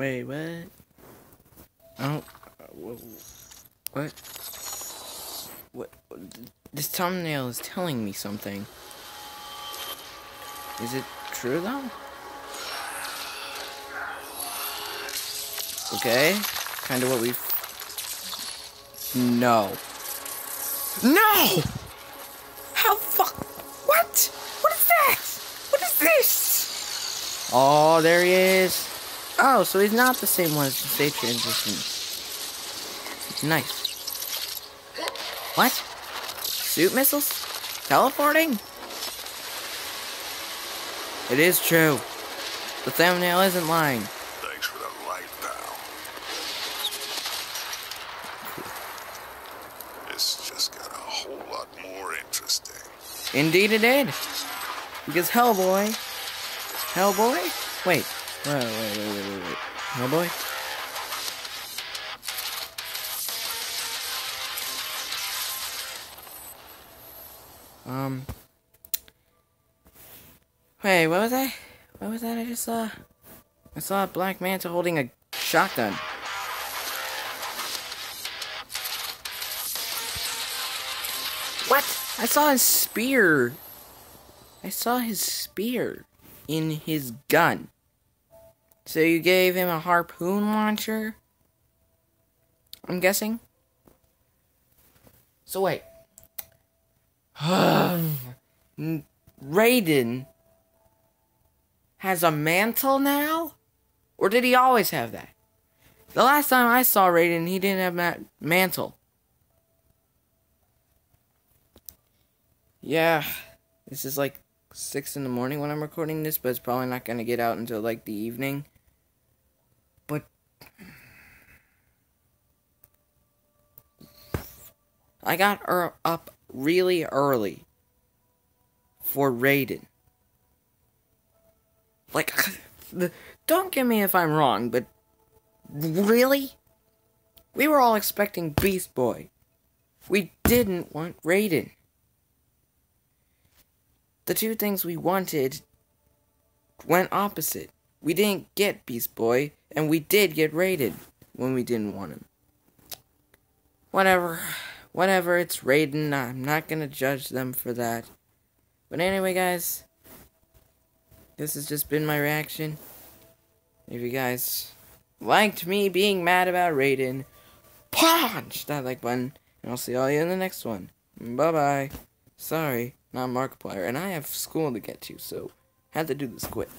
Wait, what? Oh, what? What? This thumbnail is telling me something. Is it true though? Okay, kind of what we. No. No! How fuck? What? What is that? What is this? Oh, there he is. Oh, so he's not the same one as the state transition. Nice. What? Suit missiles? Teleporting? It is true. The thumbnail isn't lying. Thanks for the light, pal. This just got a whole lot more interesting. Indeed it did. Because Hellboy... Hellboy? Wait. Wait, wait, wait, wait, wait, boy. Um... Wait, what was that? What was that I just saw? I saw a Black Manta holding a shotgun. What? I saw his spear. I saw his spear in his gun. So you gave him a harpoon launcher? I'm guessing? So wait. Raiden has a mantle now? Or did he always have that? The last time I saw Raiden, he didn't have that mantle. Yeah, this is like 6 in the morning when I'm recording this, but it's probably not going to get out until like the evening. But. I got er up really early for Raiden. Like, don't get me if I'm wrong, but really? We were all expecting Beast Boy. We didn't want Raiden. The two things we wanted went opposite. We didn't get Beast Boy, and we did get Raiden when we didn't want him. Whatever. Whatever, it's Raiden. I'm not gonna judge them for that. But anyway, guys, this has just been my reaction. If you guys liked me being mad about Raiden, punch that like button, and I'll see all you in the next one. Bye bye. Sorry, not Markiplier, and I have school to get to, so had to do this quick.